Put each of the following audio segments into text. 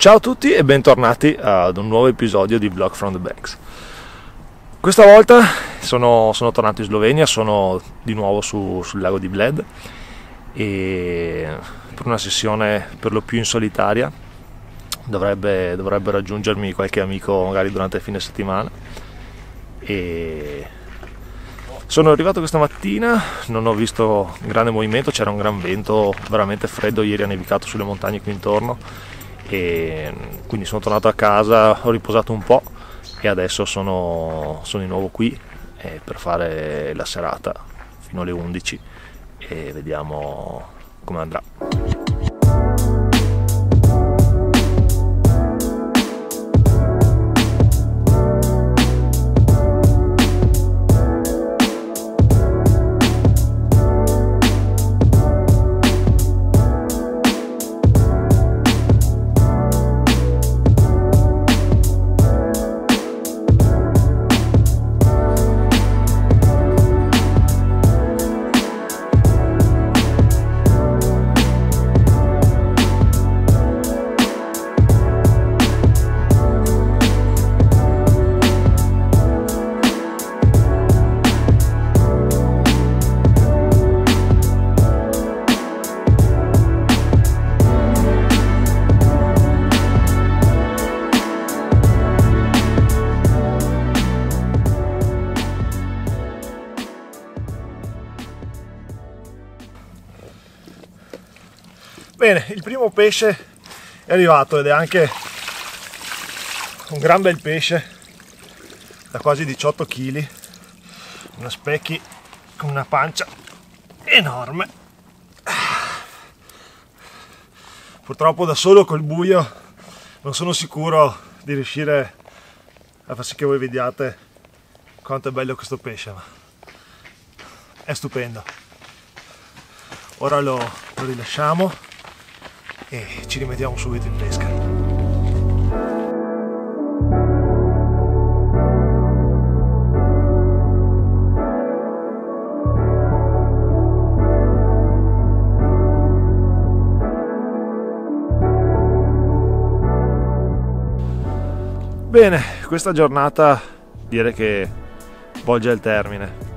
Ciao a tutti e bentornati ad un nuovo episodio di Vlog from the Banks. Questa volta sono, sono tornato in Slovenia, sono di nuovo su, sul lago di Bled e per una sessione per lo più in solitaria dovrebbe, dovrebbe raggiungermi qualche amico magari durante il fine settimana e sono arrivato questa mattina, non ho visto grande movimento, c'era un gran vento, veramente freddo, ieri ha nevicato sulle montagne qui intorno e quindi sono tornato a casa, ho riposato un po' e adesso sono, sono di nuovo qui eh, per fare la serata fino alle 11 e vediamo come andrà. Bene, il primo pesce è arrivato ed è anche un gran bel pesce da quasi 18 kg, una specchi con una pancia enorme. Purtroppo da solo col buio non sono sicuro di riuscire a far sì che voi vediate quanto è bello questo pesce, ma è stupendo. Ora lo, lo rilasciamo e ci rimettiamo subito in pesca. Bene, questa giornata direi che volge al termine.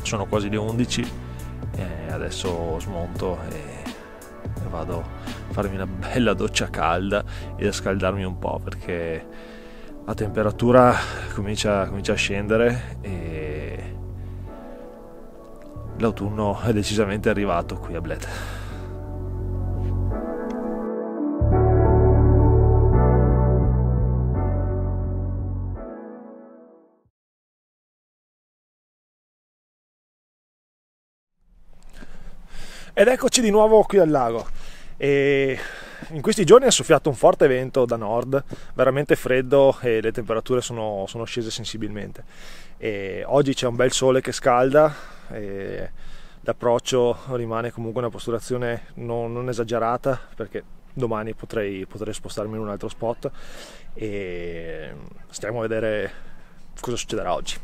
Sono quasi le 11 e adesso smonto e vado farmi una bella doccia calda e a scaldarmi un po' perché la temperatura comincia, comincia a scendere e l'autunno è decisamente arrivato qui a Bled. Ed eccoci di nuovo qui al lago. E in questi giorni ha soffiato un forte vento da nord, veramente freddo e le temperature sono, sono scese sensibilmente. E oggi c'è un bel sole che scalda, l'approccio rimane comunque una posturazione non, non esagerata perché domani potrei, potrei, spostarmi in un altro spot e stiamo a vedere cosa succederà oggi.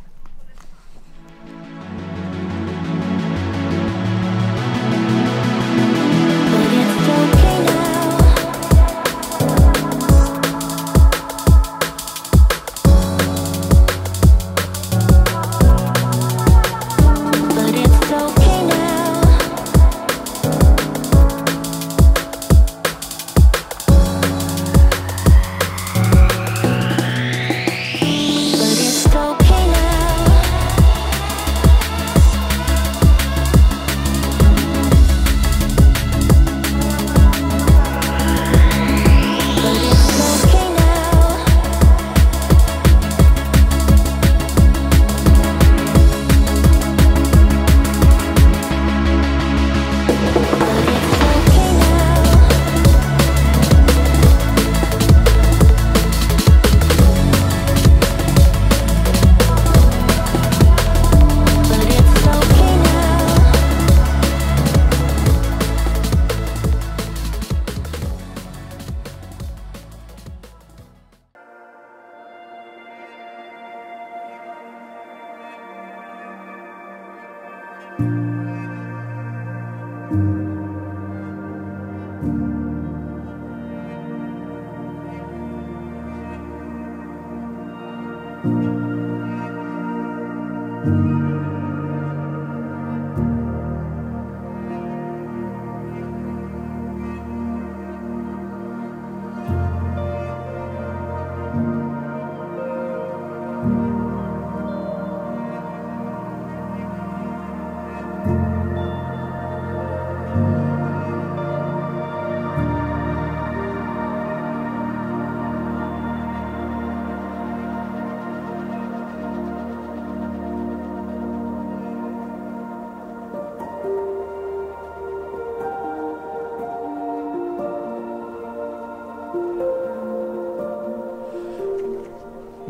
Música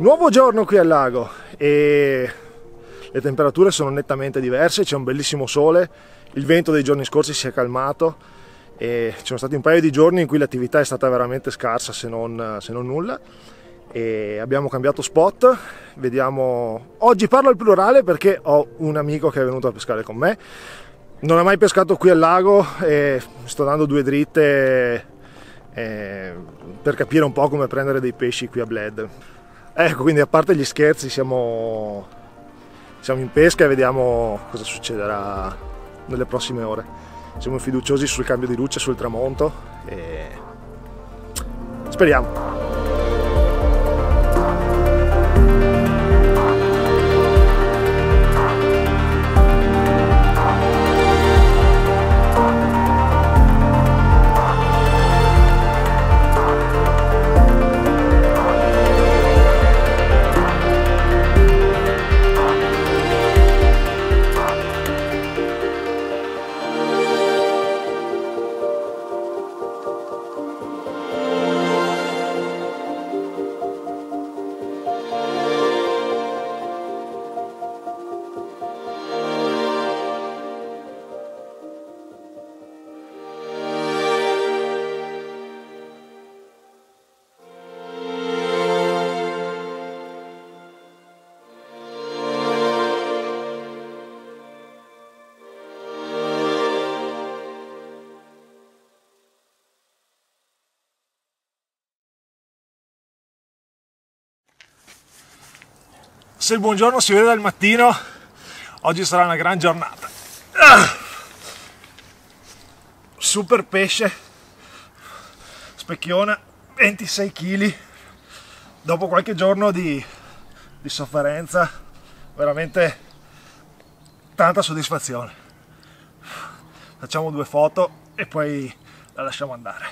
Nuovo giorno qui al lago e le temperature sono nettamente diverse, c'è un bellissimo sole, il vento dei giorni scorsi si è calmato e ci sono stati un paio di giorni in cui l'attività è stata veramente scarsa se non, se non nulla e abbiamo cambiato spot, vediamo... Oggi parlo al plurale perché ho un amico che è venuto a pescare con me, non ha mai pescato qui al lago e sto dando due dritte eh, per capire un po' come prendere dei pesci qui a Bled. Ecco, quindi a parte gli scherzi siamo, siamo in pesca e vediamo cosa succederà nelle prossime ore. Siamo fiduciosi sul cambio di luce, sul tramonto e speriamo. Se il buongiorno si vede dal mattino, oggi sarà una gran giornata. Super pesce, specchiona, 26 kg, dopo qualche giorno di, di sofferenza, veramente tanta soddisfazione. Facciamo due foto e poi la lasciamo andare.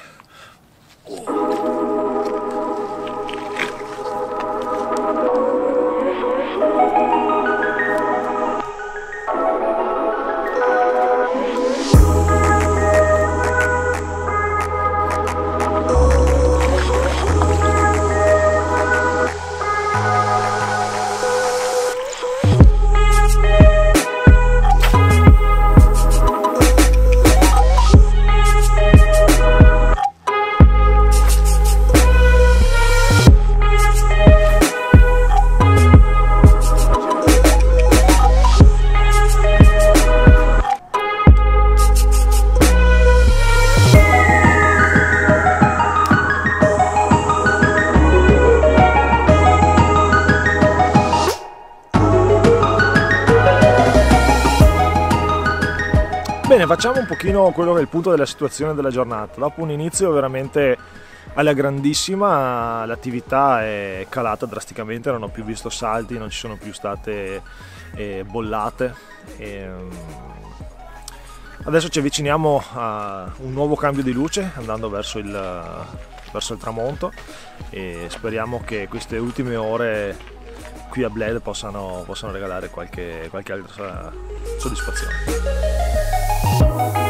Bene, facciamo un pochino quello che è il punto della situazione della giornata. Dopo un inizio veramente alla grandissima, l'attività è calata drasticamente, non ho più visto salti, non ci sono più state eh, bollate. E, um, adesso ci avviciniamo a un nuovo cambio di luce andando verso il, verso il tramonto e speriamo che queste ultime ore qui a Bled possano, possano regalare qualche, qualche altra soddisfazione. Bene,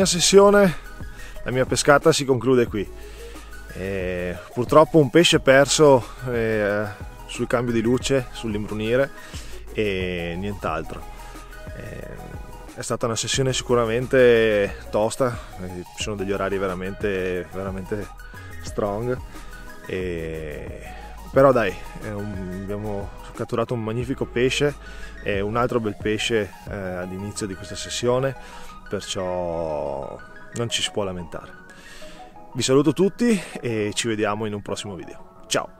mia sessione, la mia pescata si conclude qui. E purtroppo un pesce perso eh, sul cambio di luce, sull'imbrunire e nient'altro. Eh, è stata una sessione sicuramente tosta, ci sono degli orari veramente, veramente strong. E... Però dai, un, abbiamo catturato un magnifico pesce e un altro bel pesce eh, all'inizio di questa sessione perciò non ci si può lamentare. Vi saluto tutti e ci vediamo in un prossimo video. Ciao!